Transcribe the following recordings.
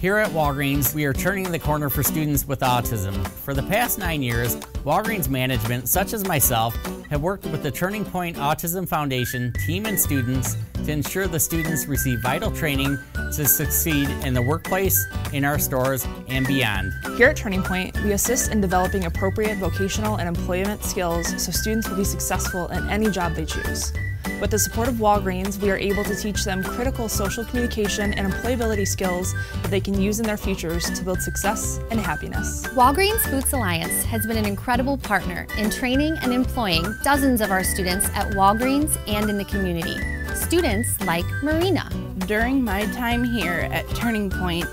Here at Walgreens, we are turning the corner for students with autism. For the past nine years, Walgreens management, such as myself, have worked with the Turning Pointe Autism Foundation team and students to ensure the students receive vital training to succeed in the workplace, in our stores, and beyond. Here at Turning Pointe, we assist in developing appropriate vocational and employment skills so students will be successful in any job they choose. With the support of Walgreens, we are able to teach them critical social communication and employability skills that they can use in their futures to build success and happiness. Walgreens Boots Alliance has been an incredible partner in training and employing dozens of our students at Walgreens and in the community. Students like Marina. During my time here at Turning Pointe,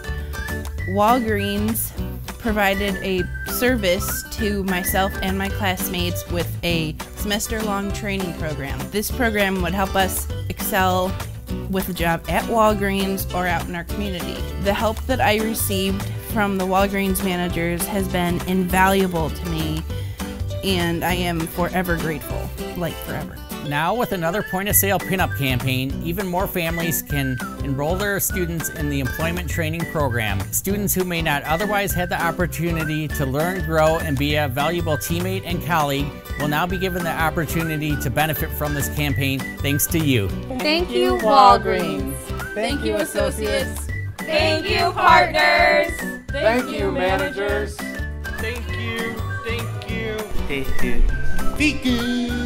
Walgreens provided a service to myself and my classmates with a semester long training program. This program would help us excel with a job at Walgreens or out in our community. The help that I received from the Walgreens managers has been invaluable to me, and I am forever grateful, like forever. Now, with another point of sale pinup campaign, even more families can enroll their students in the employment training program. Students who may not otherwise have the opportunity to learn, grow, and be a valuable teammate and colleague will now be given the opportunity to benefit from this campaign thanks to you. Thank you, Walgreens. Thank you, associates. Thank you, partners. Thank you, managers. Thank you. Thank you. Thank you. Thank you.